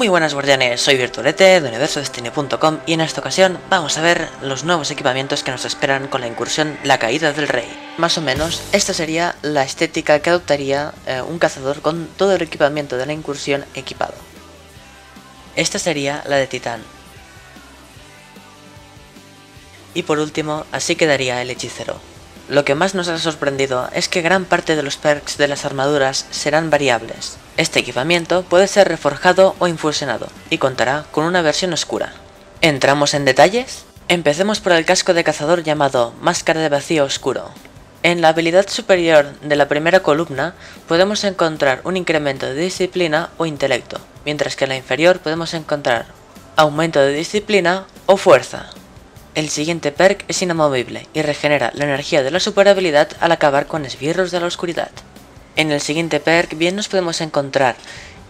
Muy buenas guardianes, soy Virtualete de universodestiny.com y en esta ocasión vamos a ver los nuevos equipamientos que nos esperan con la incursión La Caída del Rey. Más o menos, esta sería la estética que adoptaría eh, un cazador con todo el equipamiento de la incursión equipado. Esta sería la de Titán. Y por último, así quedaría el hechicero. Lo que más nos ha sorprendido es que gran parte de los perks de las armaduras serán variables. Este equipamiento puede ser reforjado o infusionado y contará con una versión oscura. ¿Entramos en detalles? Empecemos por el casco de cazador llamado Máscara de Vacío Oscuro. En la habilidad superior de la primera columna podemos encontrar un incremento de disciplina o intelecto, mientras que en la inferior podemos encontrar aumento de disciplina o fuerza. El siguiente perk es inamovible y regenera la energía de la superhabilidad al acabar con esbirros de la oscuridad. En el siguiente perk bien nos podemos encontrar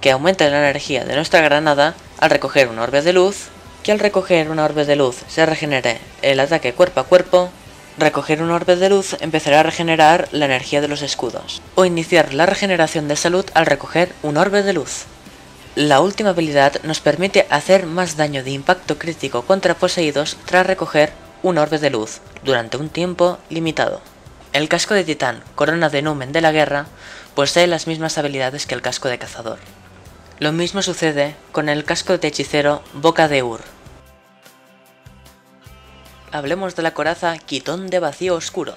que aumenta la energía de nuestra granada al recoger un orbe de luz, que al recoger una orbe de luz se regenere el ataque cuerpo a cuerpo, recoger un orbe de luz empezará a regenerar la energía de los escudos, o iniciar la regeneración de salud al recoger un orbe de luz. La última habilidad nos permite hacer más daño de impacto crítico contra poseídos tras recoger un orbe de luz durante un tiempo limitado. El casco de titán, corona de numen de la guerra, posee las mismas habilidades que el casco de cazador. Lo mismo sucede con el casco de hechicero boca de Ur. Hablemos de la coraza quitón de vacío oscuro.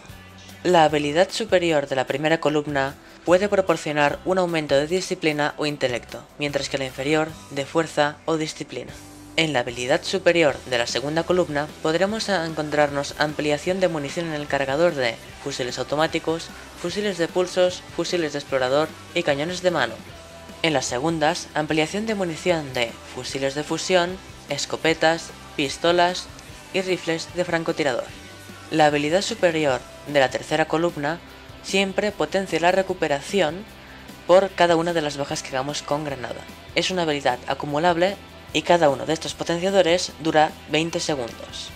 La habilidad superior de la primera columna puede proporcionar un aumento de disciplina o intelecto, mientras que la inferior de fuerza o disciplina. En la habilidad superior de la segunda columna podremos encontrarnos ampliación de munición en el cargador de fusiles automáticos, fusiles de pulsos, fusiles de explorador y cañones de mano. En las segundas, ampliación de munición de fusiles de fusión, escopetas, pistolas y rifles de francotirador. La habilidad superior de la tercera columna siempre potencia la recuperación por cada una de las bajas que hagamos con granada. Es una habilidad acumulable y cada uno de estos potenciadores dura 20 segundos.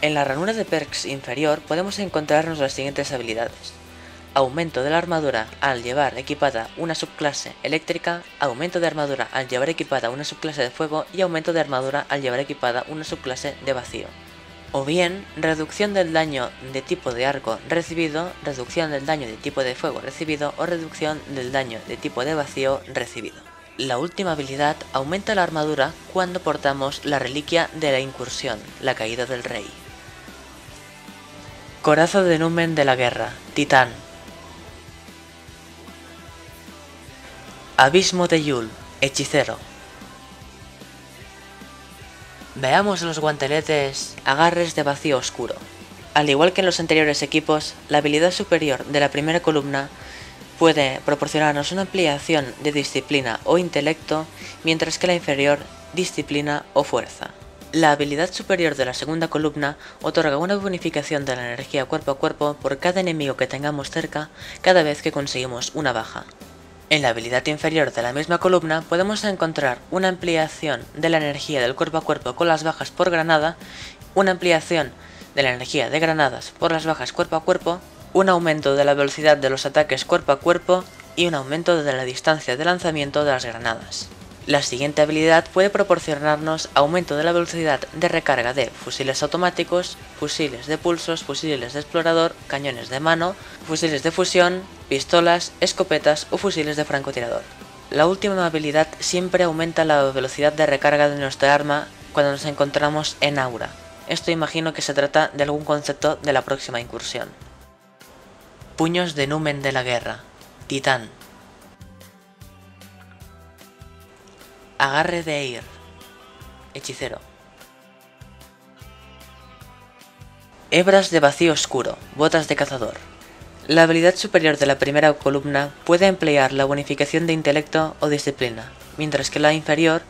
En la ranura de perks inferior podemos encontrarnos las siguientes habilidades. Aumento de la armadura al llevar equipada una subclase eléctrica, aumento de armadura al llevar equipada una subclase de fuego y aumento de armadura al llevar equipada una subclase de vacío o bien reducción del daño de tipo de arco recibido, reducción del daño de tipo de fuego recibido o reducción del daño de tipo de vacío recibido. La última habilidad aumenta la armadura cuando portamos la reliquia de la incursión, la caída del rey. Coraza de Numen de la Guerra, Titán. Abismo de Yul, Hechicero. Veamos los guanteletes agarres de vacío oscuro. Al igual que en los anteriores equipos, la habilidad superior de la primera columna puede proporcionarnos una ampliación de disciplina o intelecto, mientras que la inferior disciplina o fuerza. La habilidad superior de la segunda columna otorga una bonificación de la energía cuerpo a cuerpo por cada enemigo que tengamos cerca cada vez que conseguimos una baja. En la habilidad inferior de la misma columna podemos encontrar una ampliación de la energía del cuerpo a cuerpo con las bajas por granada, una ampliación de la energía de granadas por las bajas cuerpo a cuerpo, un aumento de la velocidad de los ataques cuerpo a cuerpo y un aumento de la distancia de lanzamiento de las granadas. La siguiente habilidad puede proporcionarnos aumento de la velocidad de recarga de fusiles automáticos, fusiles de pulsos, fusiles de explorador, cañones de mano, fusiles de fusión, pistolas, escopetas o fusiles de francotirador. La última habilidad siempre aumenta la velocidad de recarga de nuestra arma cuando nos encontramos en aura. Esto imagino que se trata de algún concepto de la próxima incursión. Puños de Numen de la Guerra. Titán. Agarre de Eir. Hechicero. Hebras de vacío oscuro. Botas de cazador. La habilidad superior de la primera columna puede emplear la bonificación de intelecto o disciplina, mientras que la inferior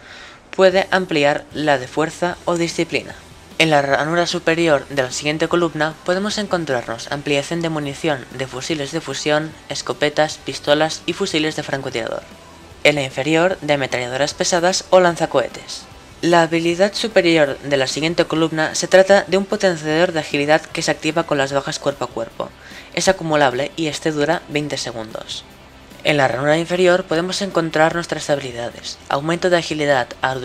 puede ampliar la de fuerza o disciplina. En la ranura superior de la siguiente columna podemos encontrarnos ampliación de munición de fusiles de fusión, escopetas, pistolas y fusiles de francotirador en la inferior de ametralladoras pesadas o lanzacohetes. La habilidad superior de la siguiente columna se trata de un potenciador de agilidad que se activa con las bajas cuerpo a cuerpo. Es acumulable y este dura 20 segundos. En la ranura inferior podemos encontrar nuestras habilidades. Aumento de agilidad al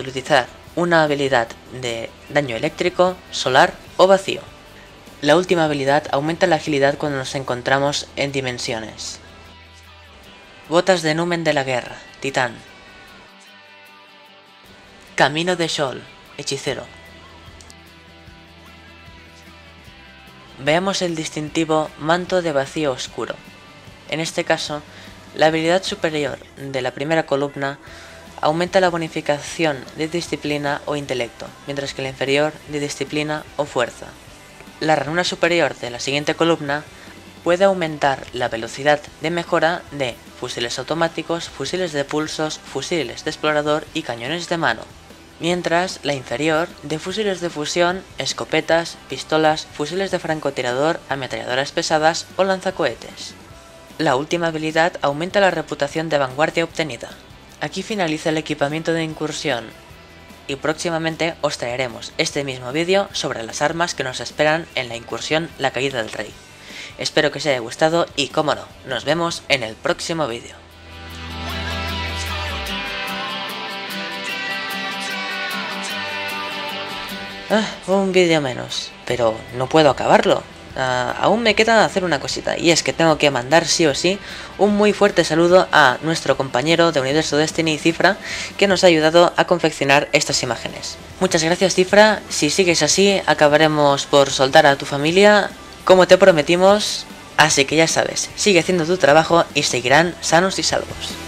una habilidad de daño eléctrico, solar o vacío. La última habilidad aumenta la agilidad cuando nos encontramos en dimensiones. Botas de Numen de la Guerra, Titán. Camino de Sol, Hechicero. Veamos el distintivo Manto de Vacío Oscuro. En este caso, la habilidad superior de la primera columna aumenta la bonificación de disciplina o intelecto, mientras que la inferior de disciplina o fuerza. La ranura superior de la siguiente columna puede aumentar la velocidad de mejora de fusiles automáticos, fusiles de pulsos, fusiles de explorador y cañones de mano, mientras la inferior de fusiles de fusión, escopetas, pistolas, fusiles de francotirador, ametralladoras pesadas o lanzacohetes. La última habilidad aumenta la reputación de vanguardia obtenida. Aquí finaliza el equipamiento de incursión y próximamente os traeremos este mismo vídeo sobre las armas que nos esperan en la incursión La Caída del Rey. Espero que os haya gustado y como no, nos vemos en el próximo vídeo. Ah, un vídeo menos, pero no puedo acabarlo. Aún me queda hacer una cosita, y es que tengo que mandar sí o sí un muy fuerte saludo a nuestro compañero de Universo Destiny, Cifra, que nos ha ayudado a confeccionar estas imágenes. Muchas gracias, Cifra. Si sigues así, acabaremos por soltar a tu familia, como te prometimos. Así que ya sabes, sigue haciendo tu trabajo y seguirán sanos y salvos.